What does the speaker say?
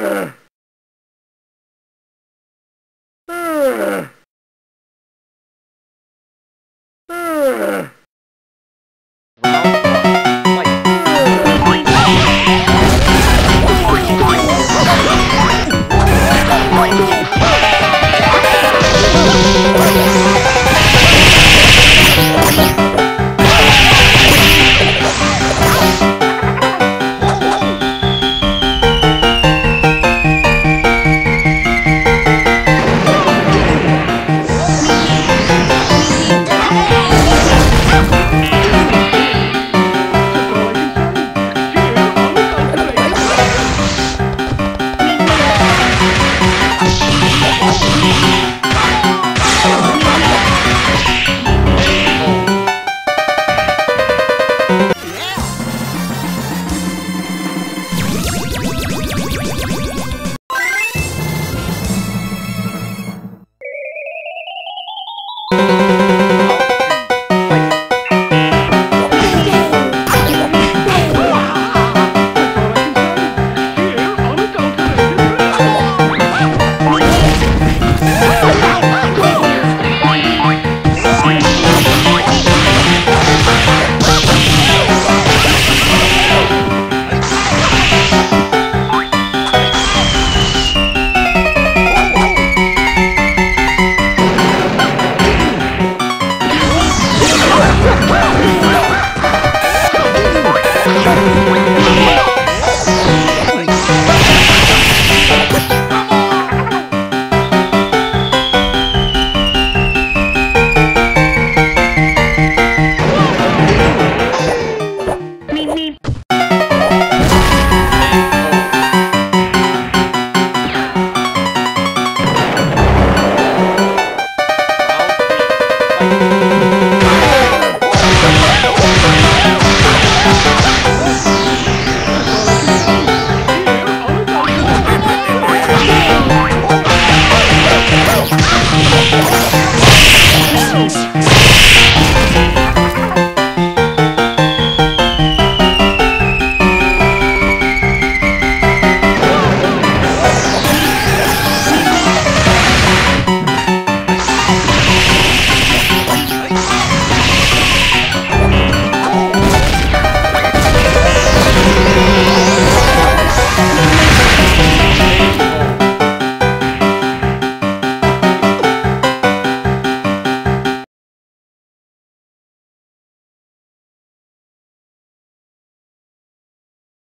Uh.